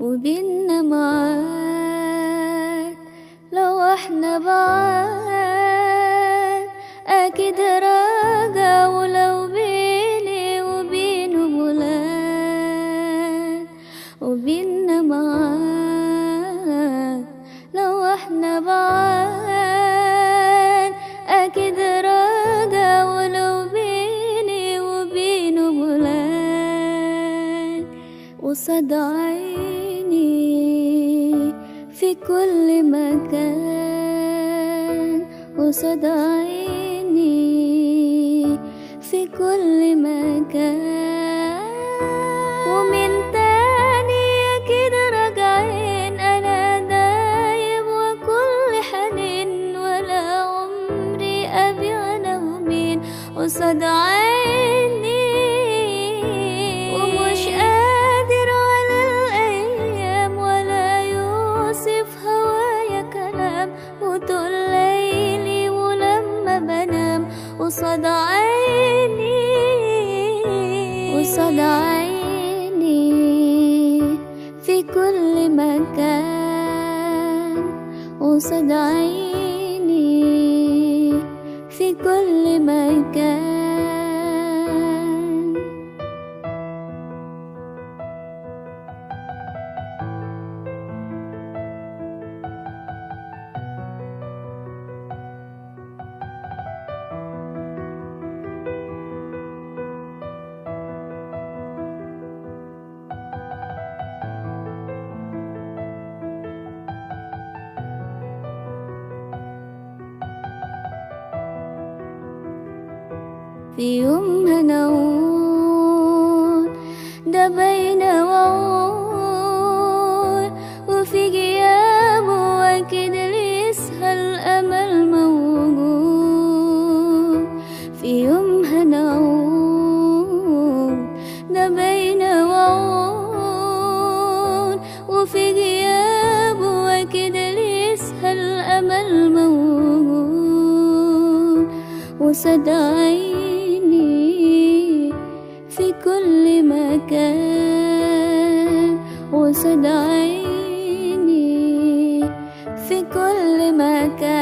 وبيننا معاد لو إحنا بعاد أكيد راجع ولو بيني وبينه بلاد وبيننا معاد لو إحنا بعاد أكيد راجع ولو بيني وبينه بلاد وصد عيني في كل مكان وصد عيني في كل مكان. ومن تاني أكيد راجعين أنا دايب وكل حنين ولا عمري أبيع أنا ومين قصاد عيني قصاد عيني قصاد عيني في كل مكان. قصاد عيني في كل مكان. في يوم هنعود ده بين وعود وفي غيابه أكيد لسه الأمل موجود في يوم هنعود ده بين وعود وفي غيابه أكيد لسه الأمل موجود وصدى عيني في كل مكان قصاد عيني في كل مكان.